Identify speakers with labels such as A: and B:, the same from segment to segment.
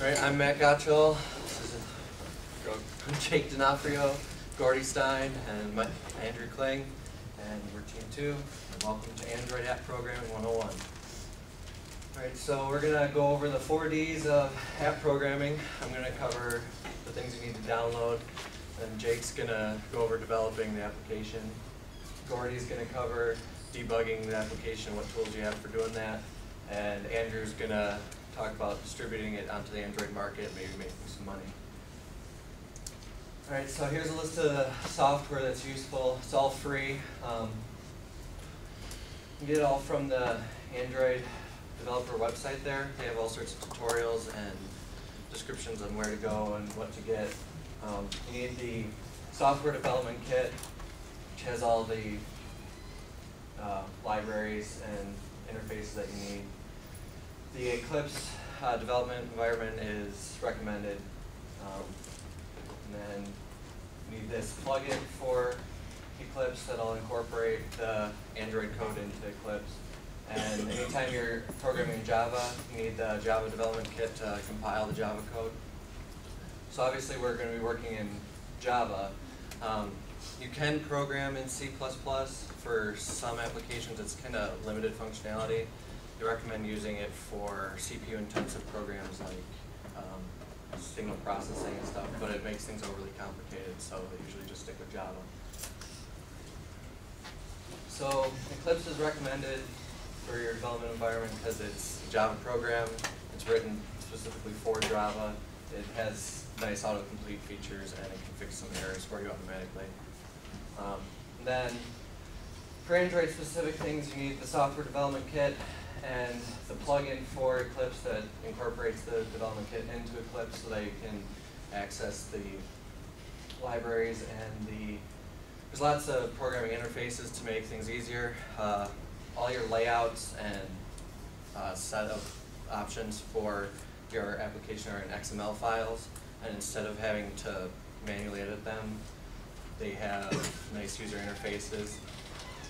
A: Right, I'm Matt Gottschall. This is Jake D'Onofrio, Gordy Stein, and my, Andrew Kling, and we're Team 2. And welcome to Android App Programming 101. Alright, so we're going to go over the four Ds of app programming. I'm going to cover the things you need to download, and Jake's going to go over developing the application. Gordy's going to cover debugging the application, what tools you have for doing that, and Andrew's going to talk about distributing it onto the Android market, maybe making some money. Alright, so here's a list of software that's useful. It's all free. Um, you get it all from the Android developer website there. They have all sorts of tutorials and descriptions on where to go and what to get. Um, you need the software development kit, which has all the uh, libraries and interfaces that you need. The Eclipse uh, development environment is recommended. Um, and then you need this plugin for Eclipse that'll incorporate the Android code into Eclipse. And anytime you're programming Java, you need the Java development kit to compile the Java code. So obviously we're going to be working in Java. Um, you can program in C++ for some applications. It's kind of limited functionality. I recommend using it for CPU intensive programs like um, signal processing and stuff, but it makes things overly complicated, so they usually just stick with Java. So Eclipse is recommended for your development environment because it's a Java program. It's written specifically for Java. It has nice autocomplete features and it can fix some errors for you automatically. Um, then for Android specific things, you need the software development kit and the plugin for Eclipse that incorporates the development kit into Eclipse so that you can access the libraries and the there's lots of programming interfaces to make things easier. Uh, all your layouts and uh, set of options for your application are in XML files, and instead of having to manually edit them, they have nice user interfaces,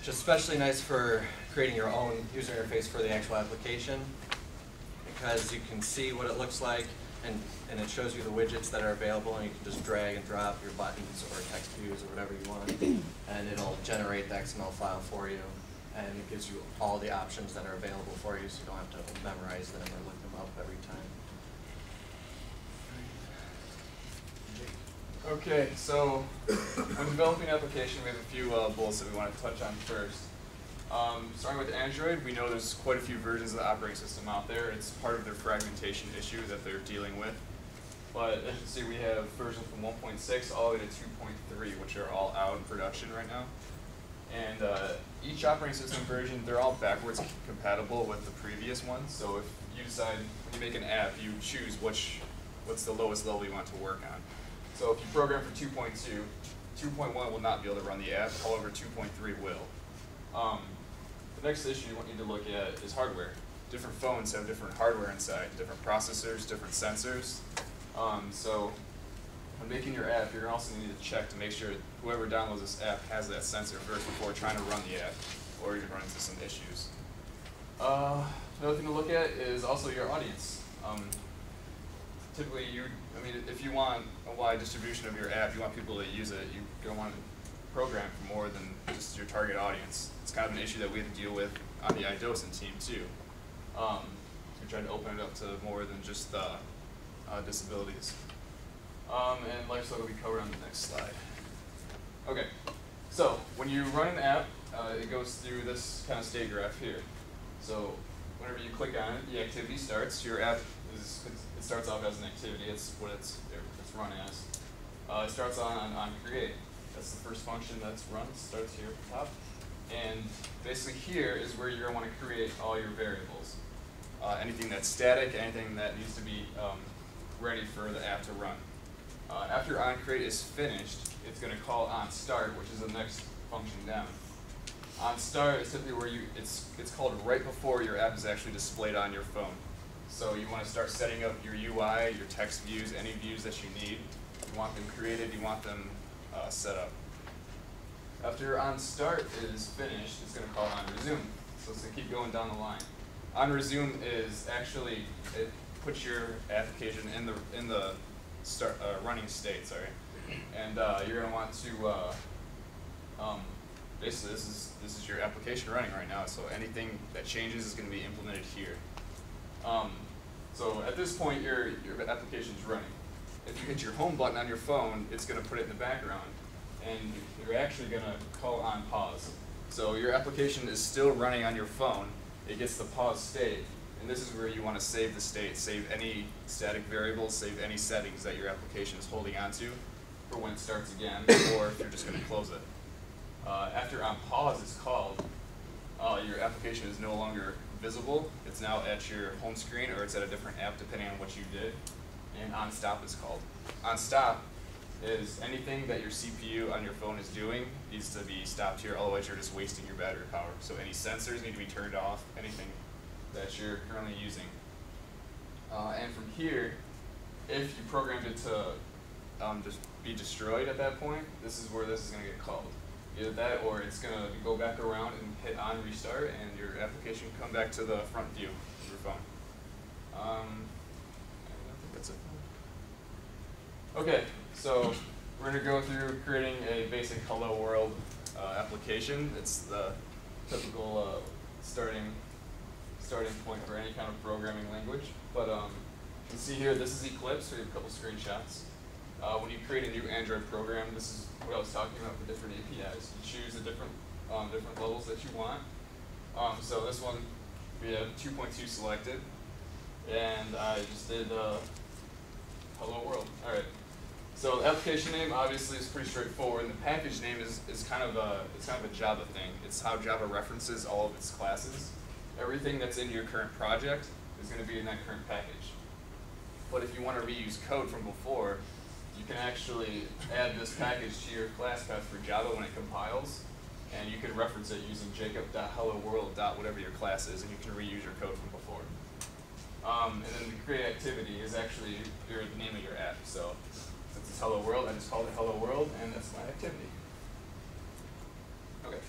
A: which is especially nice for creating your own user interface for the actual application, because you can see what it looks like, and, and it shows you the widgets that are available, and you can just drag and drop your buttons or text views or whatever you want, and it'll generate the XML file for you, and it gives you all the options that are available for you, so you don't have to memorize them or look them up every time.
B: Okay, so when developing an application, we have a few uh, bullets that we want to touch on first. Um, starting with Android, we know there's quite a few versions of the operating system out there. It's part of their fragmentation issue that they're dealing with. But as you can see, we have versions from 1.6 all the way to 2.3, which are all out in production right now. And uh, each operating system version, they're all backwards compatible with the previous one. So if you decide, when you make an app, you choose which, what's the lowest level you want to work on. So if you program for 2.2, 2.1 will not be able to run the app, however 2.3 will. Um, the next issue you need to look at is hardware. Different phones have different hardware inside, different processors, different sensors. Um, so when making your app, you're also need to check to make sure whoever downloads this app has that sensor first before trying to run the app, or you run into some issues. Uh, another thing to look at is also your audience. Um, typically, you, I mean, if you want a wide distribution of your app, you want people to use it, you're going to want to program for more than just your target audience. It's kind of an issue that we have to deal with on the iDocent team too. Um, we try to open it up to more than just uh, uh, disabilities. Um, and lifecycle will be covered on the next slide. Okay, so when you run an app, uh, it goes through this kind of state graph here. So whenever you click on it, the activity starts. Your app it starts off as an activity. It's what it's it's run as. Uh, it starts on on create. That's the first function that's run. Starts here at the top. And basically here is where you're going to want to create all your variables. Uh, anything that's static, anything that needs to be um, ready for the app to run. Uh, after onCreate is finished, it's going to call onStart, which is the next function down. OnStart is simply where you it's it's called right before your app is actually displayed on your phone. So you want to start setting up your UI, your text views, any views that you need. You want them created, you want them uh, set up. After onStart is finished, it's going to call onResume. So it's going to keep going down the line. OnResume is actually, it, puts your application in the in the start uh, running state. Sorry, and uh, you're gonna want to. Uh, um, basically, this is this is your application running right now. So anything that changes is going to be implemented here. Um, so at this point, your your application is running. If you hit your home button on your phone, it's going to put it in the background, and you're actually going to call on pause. So your application is still running on your phone. It gets the pause state, and this is where you want to save the state, save any static variables, save any settings that your application is holding onto for when it starts again, or if you're just going to close it. Uh, after on pause is called, uh, your application is no longer visible. It's now at your home screen or it's at a different app depending on what you did. And on stop is called. On stop is anything that your CPU on your phone is doing needs to be stopped here, otherwise you're just wasting your battery power. So any sensors need to be turned off, anything that you're currently using. Uh, and from here, if you programmed it to um, just be destroyed at that point, this is where this is going to get called. Either that or it's going to go back around and hit on restart and your application come back to the front view of your phone. Um, I think that's it. Okay, so we're going to go through creating a basic hello world uh, application. It's the typical uh, starting starting point for any kind of programming language. But um, you can see here, this is Eclipse. We have a couple screenshots. Uh, when you create a new Android program, this is what I was talking about for different APIs. You choose the different um, different levels that you want. Um, so this one, we have 2.2 selected, and I just did uh, hello world. All right. So the application name obviously is pretty straightforward, and the package name is, is kind of a it's kind of a Java thing. It's how Java references all of its classes. Everything that's in your current project is going to be in that current package. But if you want to reuse code from before, you can actually add this package to your class path for Java when it compiles, and you can reference it using jacob.helloworld. whatever your class is, and you can reuse your code from before. Um, and then the create activity is actually your, the name of your app. So since it's hello world, I just called it hello world, and that's my activity. Okay.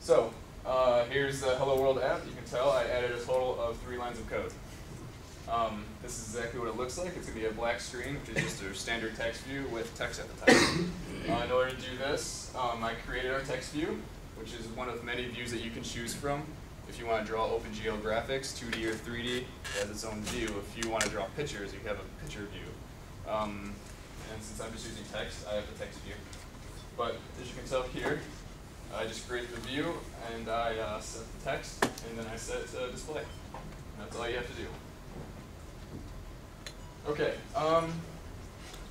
B: So uh, here's the hello world app. You can tell I added a total of three lines of code. Um, this is exactly what it looks like. It's going to be a black screen, which is just a standard text view with text at the top. Uh, in order to do this, um, I created our text view, which is one of many views that you can choose from. If you want to draw OpenGL graphics, 2D or 3D, it has its own view. If you want to draw pictures, you have a picture view. Um, and since I'm just using text, I have the text view. But as you can tell here, I just create the view, and I uh, set the text, and then I set it to display. That's all you have to do. Okay, um,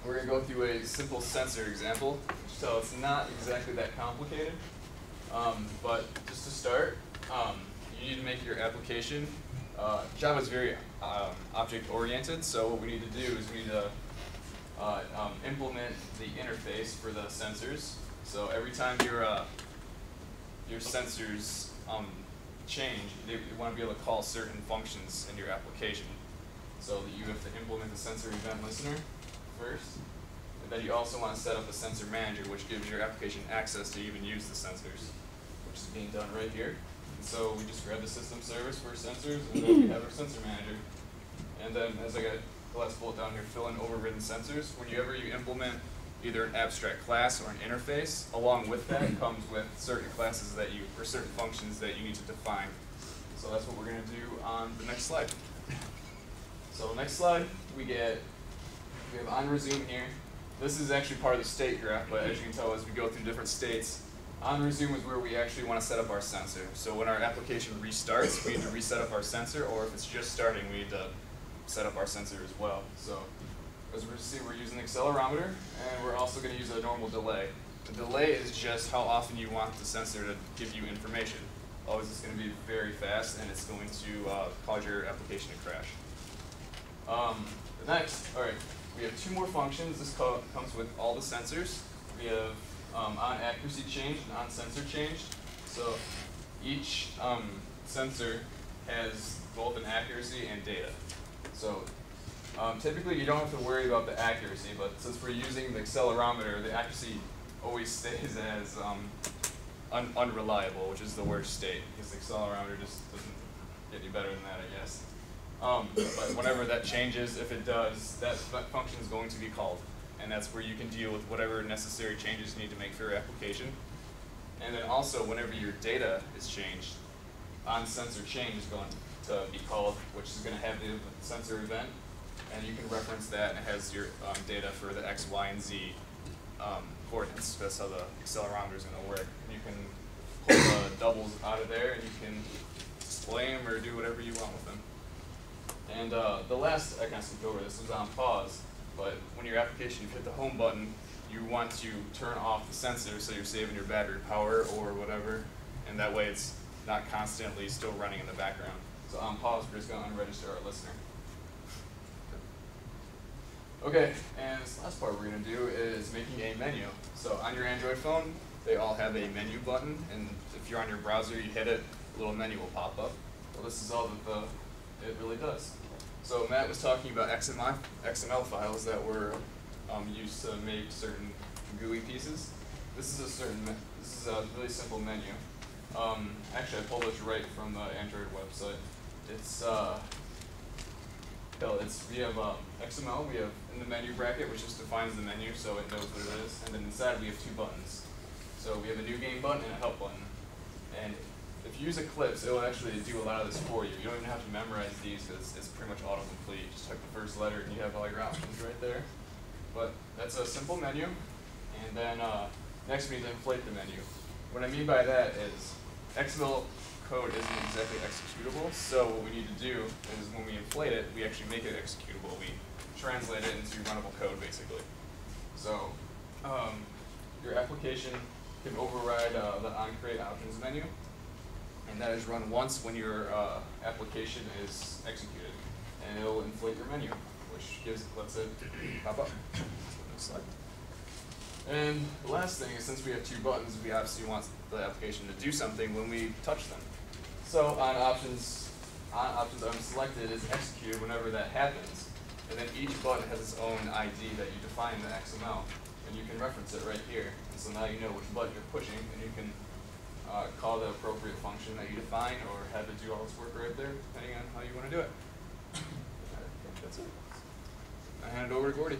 B: we're going to go through a simple sensor example. So it's not exactly that complicated. Um, but just to start, um, you need to make your application. Uh, Java is very um, object-oriented, so what we need to do is we need to uh, um, implement the interface for the sensors. So every time your uh, your sensors um, change, they, you want to be able to call certain functions in your application. So that you have to implement the sensor event listener first. And then you also want to set up a sensor manager, which gives your application access to even use the sensors, which is being done right here. And so we just grab the system service for sensors, and then we have our sensor manager. And then, as I got the last bullet down here, fill in overridden sensors. Whenever you implement either an abstract class or an interface, along with that comes with certain classes that you, or certain functions that you need to define. So that's what we're going to do on the next slide. So next slide, we get, we have on resume here. This is actually part of the state graph, but as you can tell, as we go through different states, on resume is where we actually want to set up our sensor. So when our application restarts, we need to reset up our sensor, or if it's just starting, we need to set up our sensor as well. So as we see, we're using an accelerometer, and we're also going to use a normal delay. The delay is just how often you want the sensor to give you information. Always it's going to be very fast, and it's going to uh, cause your application to crash. Um, next, all right, we have two more functions. This co comes with all the sensors. We have um, on accuracy change and on sensor changed. So each um, sensor has both an accuracy and data. So um, typically you don't have to worry about the accuracy, but since we're using the accelerometer, the accuracy always stays as um, un unreliable, which is the worst state, because the accelerometer just doesn't get any better than that, I guess. Um, but whenever that changes, if it does, that, that function is going to be called. And that's where you can deal with whatever necessary changes you need to make for your application. And then also, whenever your data is changed, on sensor change is going to be called, which is going to have the sensor event, and you can reference that, and it has your um, data for the X, Y, and Z um, coordinates. That's how the accelerometer is going to work. And you can pull the doubles out of there, and you can display them or do whatever you want with them. And uh, the last I kind of skipped over this was on pause, but when your application you hit the home button, you want to turn off the sensor so you're saving your battery power or whatever, and that way it's not constantly still running in the background. So on pause, we're just going to unregister our listener. Okay, and this last part we're going to do is making a menu. So on your Android phone, they all have a menu button, and if you're on your browser, you hit it, a little menu will pop up. Well, this is all that the, it really does. So Matt was talking about XML, XML files that were um, used to make certain GUI pieces. This is a certain, this is a really simple menu. Um, actually, I pulled this right from the Android website. It's, uh, it's, we have um, XML, we have in the menu bracket, which just defines the menu so it knows what it is, and then inside we have two buttons. So we have a new game button and a help button. If you use Eclipse, it will actually do a lot of this for you. You don't even have to memorize these because it's pretty much autocomplete. Just type the first letter and you have all your options right there. But that's a simple menu. And then uh, next we need to inflate the menu. What I mean by that is XML code isn't exactly executable, so what we need to do is when we inflate it, we actually make it executable. We translate it into runnable code basically. So um, your application can override uh, the onCreate options menu, and that is run once when your uh, application is executed, and it'll inflate your menu, which gives lets it pop up. And the last thing is since we have two buttons, we obviously want the application to do something when we touch them. So on options, on options unselected is executed whenever that happens. And then each button has its own ID that you define in the XML. And you can reference it right here. And so now you know which button you're pushing and you can uh, call the appropriate function that you define or have it do all this work right there, depending on how you want to do it. I think that's it. I hand it over to Gordy.